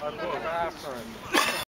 Хорошо, красавица.